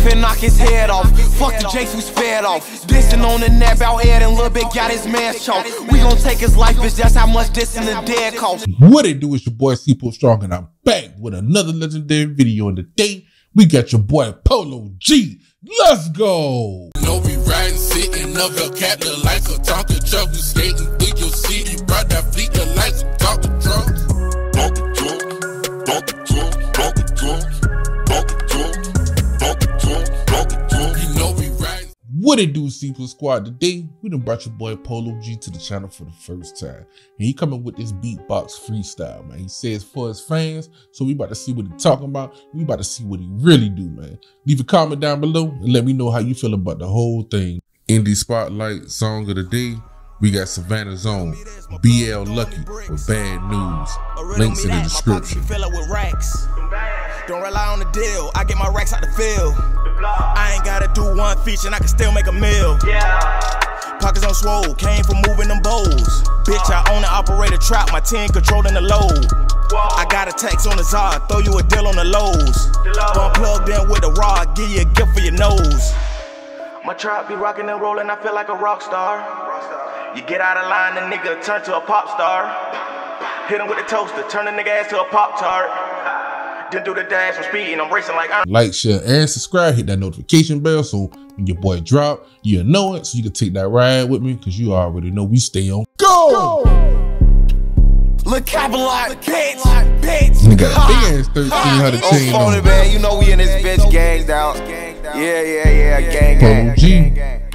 F and knock his head off. Fuck the Jakes we spared off. Dissing on the net about Ed and Lil Bit got his man choked. We gon' take his life, bitch. That's how much dissing the dead cost. What it do is your boy C Strong, and I'm back with another legendary video. And today we got your boy Polo G. Let's go. You know we riding, sitting up, Hellcat look like a Tonka truck. We skating through your city, brought that fleet look like some What it do, Sequel Squad? Today, we done brought your boy Polo G to the channel for the first time. And he coming with this beatbox freestyle, man. He says for his fans, so we about to see what he talking about. We about to see what he really do, man. Leave a comment down below and let me know how you feel about the whole thing. Indie Spotlight Song of the Day, we got Savannah Zone, BL Lucky with Bad News. Links in the description. Don't rely on the deal. I get racks out the field. I ain't gotta do one feature and I can still make a meal. Pockets on swole, came from moving them bowls. Bitch, I own and operate a trap, my team controlling the load. I got a tax on the Zod, throw you a deal on the lows. Don't plug in with a rod, give you a gift for your nose. My trap be rocking and rolling, I feel like a rock star. You get out of line, the nigga turn to a pop star. Hit him with the toaster, turn the nigga ass to a pop tart. Then do the dash from speed, and I'm racing like I'm. Like, share, and subscribe. Hit that notification bell so when your boy drop, you'll know it. So you can take that ride with me because you already know we stay on go. Look, Cabalot, bitch, bitch. Nigga got a big ass 1300 Don't chain phone it, on. man. You know we in this bitch gang down. Yeah, yeah, yeah, gang, Polo gang. G.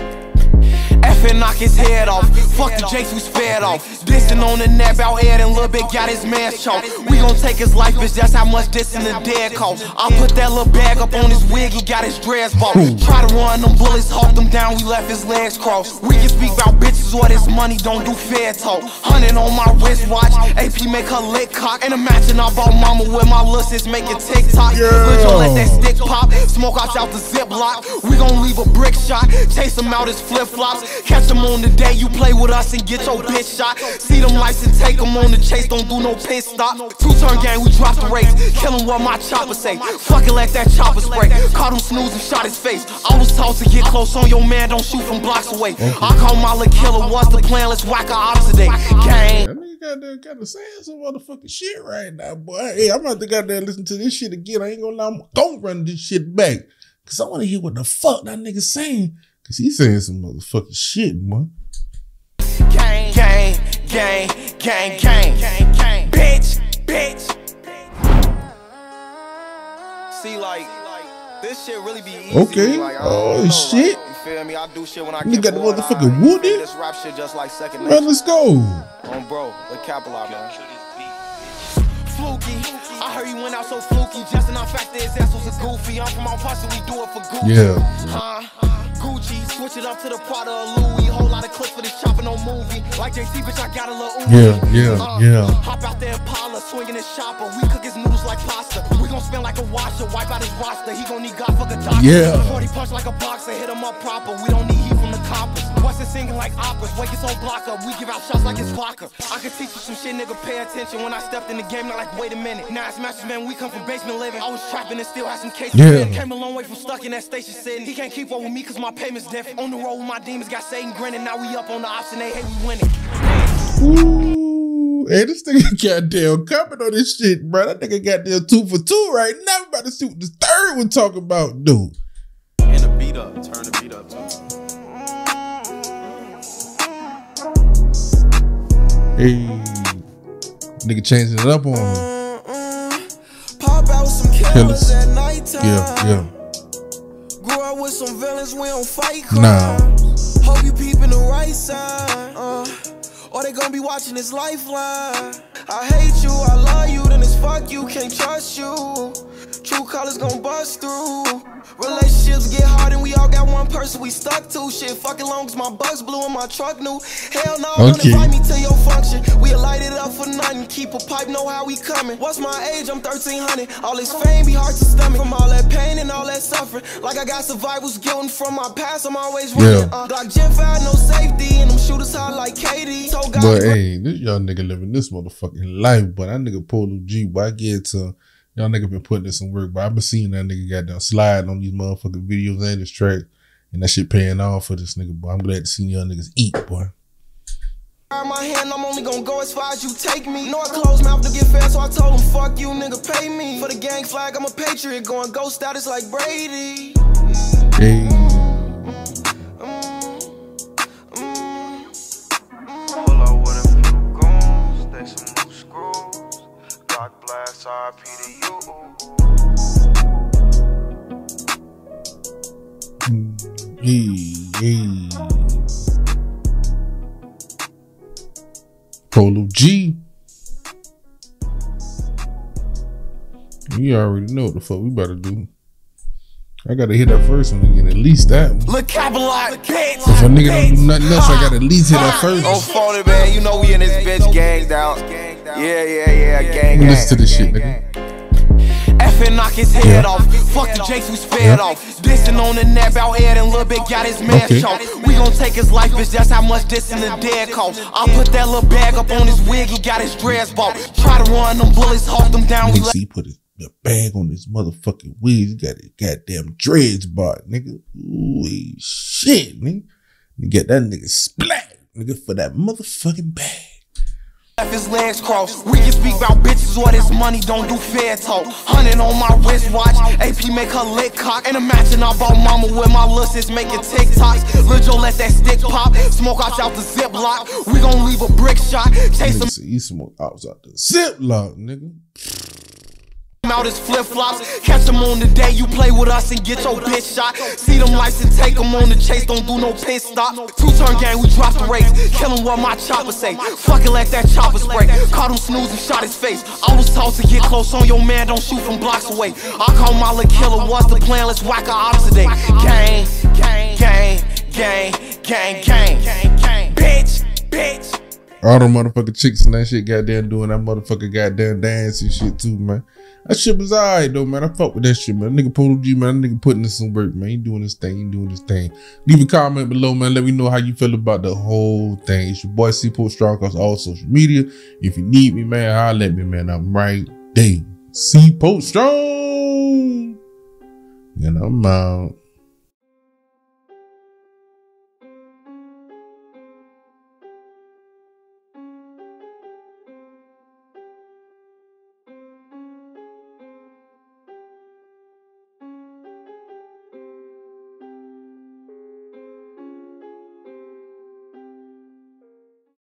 And knock his head off. Fuck the Jakes we spared off. Dissing on the net about Ed and Lil Bit got his man choked. We gon' take his life, bitch. That's how much dissing the dead cost. I put that little bag up on his wig, he got his dreads bought. Try to run them bullets, hawk them down, we left his legs crossed. We can speak about bitches or this money, don't do fair talk. Hundred on my wristwatch, AP make her lick cock. And imagine I bought mama with my little sis making TikTok. Bitch, don't let that stick pop, smoke out out the ziplock. We gon' leave a brick shot, chase him out his flip flops. Catch him on the day you play with us and get your bitch shot. See them lights and take him on the chase, don't do no pit stop. Two turn gang, we drop the race. Kill him what my chopper say. Fucking let that chopper spray. Caught him snoozing, shot his face. I was taught to get close on your man, don't shoot from blocks away. I call my little killer, what's the plan? Let's whack a ops today. Gang. That nigga there got to saying some motherfucking shit right now, boy. Hey, I'm about to there listen to this shit again. I ain't gonna lie, I'm gonna run this shit back. Cause I wanna hear what the fuck that nigga saying. Cause he saying some motherfucking shit, man. Gang, gang, gang, gang, gang, gang, gang. Bitch, bitch. See, like, this shit really be easy. Okay. Like, Oh, know, shit. Like, you feel me? I do shit when I You get got the motherfucking Woody? This rap shit just like second Man, let's go. On bro, the Capilot, man. Fluky, I heard you went out so fluky. Just in our fact that his ass was a goofy. I'm from our posse, we do it for Gucci. Yeah. Huh? Switch it up to the Prada or Louis. Whole lot of clips for this chopping on movie. Like JC, bitch, I got a little Uzi. Yeah, yeah, Uh, yeah. Hop out there, Impala, swinging his chopper. We cook his noodles like pasta. We gon' spin like a washer, wipe out his roster. He gon' need God fuck a doctor. Yeah. 40 punch like a boxer, hit him up proper. We don't need heat from the coppers. Weston singing like operas, wake his own block up. We give out shots like it's vodka. I can teach you some shit, nigga. Pay attention. When I stepped in the game, not like, wait a minute. Now it's Masters, man. We come from basement living. I was trapping and still had some cases. Yeah. Came a long way from stuck in that station sitting. He can't keep up with me cause my payment's different. On the road with my demons, got Satan grinning. Now we up on the option, they hate we winning. Ooh. Hey, this nigga goddamn coming on this shit, bro. That nigga goddamn two for two right now. About to see what this third one talking about, dude. Hey. Nigga changing it up on him. Pop out some Killers. at nighttime. Yeah, yeah. Grew up with some villains, we don't fight crime. Nah. Hope you peeping the right side. Uh, or they gonna be watching this lifeline. I hate you, I love you, then it's fuck you, can't trust you. True colors gon' bust through. Relationships get we all got one person we stuck to. Shit, fucking long as my bugs blew in my truck new. Hell no, don't Okay. invite me to your function. We light it up for nothing. Keep a pipe, know how we coming. What's my age? I'm 1300. All this fame be hard to stomach. From all that pain and all that suffering. Like I got survival's guilt from my past, I'm always running. Yeah. Uh, Glock Gen 5, no safety. And them shooters hot like Katie. Told God But hey, this young nigga living this motherfucking life. But that nigga Polo G, I get to Y'all nigga been putting in some work, but I've been seeing that nigga got goddamn sliding on these motherfucking videos and this track. And that shit paying off for this nigga, boy. I'm glad to see y'all niggas eat, boy. My hand, I'm only gonna go as far as you take me. Know I close mouth to get fed, so I told him, fuck you, nigga, pay me. For the gang flag, I'm a patriot, going ghost status like Brady. Hey. Blast, RP to you. Hey, hey. Polo G. You already know what the fuck we better do. I gotta hit that first one again, at least that one. Look, Capital bitch. If a nigga don't do nothing else, I gotta at least hit that first oh, Don't one. phone it, man. You know we in this bitch ganged out. Yeah, yeah, yeah, gang, gang. Listen to this shit, nigga. Effing knock his head Yeah. off. Fuck the Jakes we sped Yeah. off. Dissing on the nap out here and Lil Bit got his man Okay. choked. We gon' take his life, bitch. That's how much dissing the dead cost. I put that little bag up on his wig. He got his dreads bought. Try to run them bullets, hawk them down. We see, he put his, the bag on his motherfucking wig. He got his goddamn dreads bought, nigga. Ooh, shit, nigga. You get that nigga splat, nigga, for that motherfucking bag. Left his legs crossed. We can speak about bitches or this money don't do fair talk. Hundred on my wristwatch, AP make her lick cock. And imagine I bought mama with my little sis making TikToks. Lil Joe let that stick pop, smoke out out the ziplock. We gon' leave a brick shot, chase him he smoke outside the ziplock, nigga. Out his flip flops. Catch him on the day you play with us and get your bitch shot. See them lights and take them on the chase, don't do no pit stop. Two turn gang, we drop the race. Kill him what my chopper say. Fucking let that chopper spray. Caught him snoozing, shot his face. I was taught to get close on your man, don't shoot from blocks away. I call my little killer, what's the plan? Let's whack our ops today. Gang, gang, gang, gang, gang, gang, gang. Bitch, bitch. All them motherfucking chicks and that shit goddamn doing that motherfucker goddamn dance and shit too, man. That shit was alright though, man. I fuck with that shit, man. Nigga Polo G, man. That nigga putting in some work, man. He doing his thing. He doing his thing. Leave a comment below, man. Let me know how you feel about the whole thing. It's your boy C-Port Strong across all social media. If you need me, man, holla at me, man. I'm right there. C-Port Strong. And I'm out.